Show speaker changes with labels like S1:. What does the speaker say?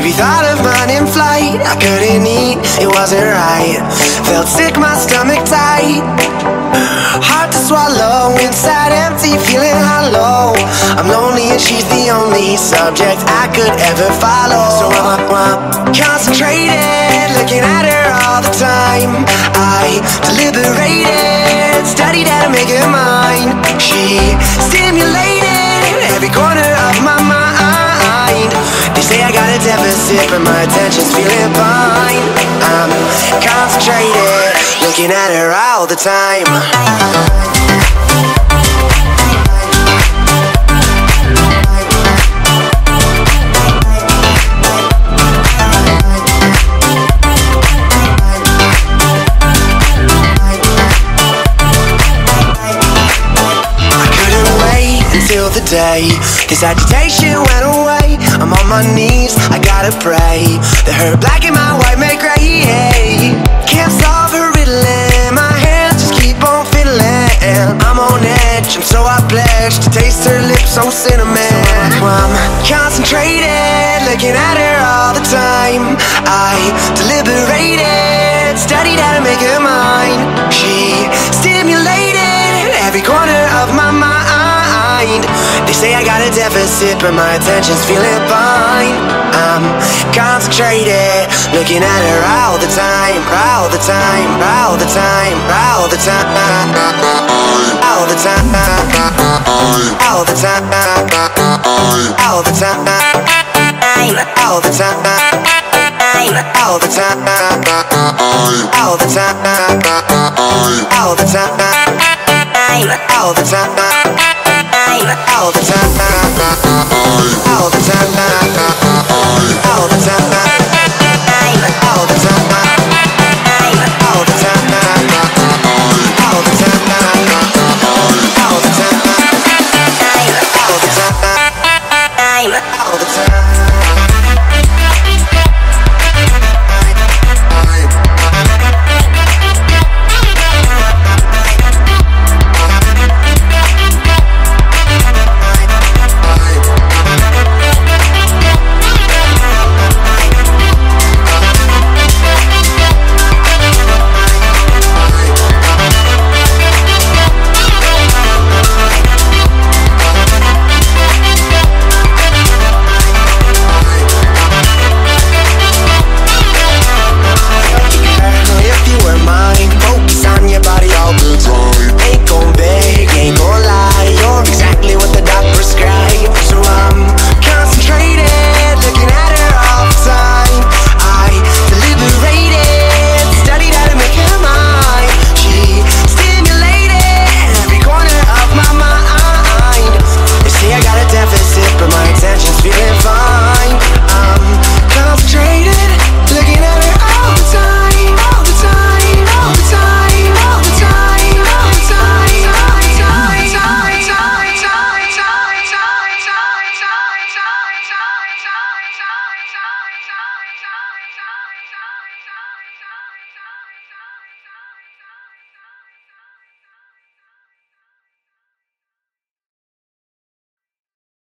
S1: Every thought of mine in flight, I couldn't eat, it wasn't right. Felt sick, my stomach tight. Hard to swallow, inside empty, feeling hollow. I'm lonely and she's the only subject I could ever follow. So I'm, I'm concentrated, looking at her all the time. I deliberated, studied how to make her mine. She stimulated but my attention's feeling fine. I'm concentrated, looking at her all the time. Couldn't wait until the day this agitation went away. I'm on my knees, I gotta pray that her black and my white make gray. Can't solve her riddle, and my hands just keep on fiddling. I'm on edge, I'm so I pledge to taste her lips so cinnamon. So I'm concentrated, looking at her all the time. I deliberated, studied how to make her mine. Say I got a deficit, but my attention's feeling fine. I'm concentrated, looking at her all the time All the time, all the time, all the time. All the time, all the time. All the time, all the time. All the time, all the time, all the time, all the time. all the time all the time.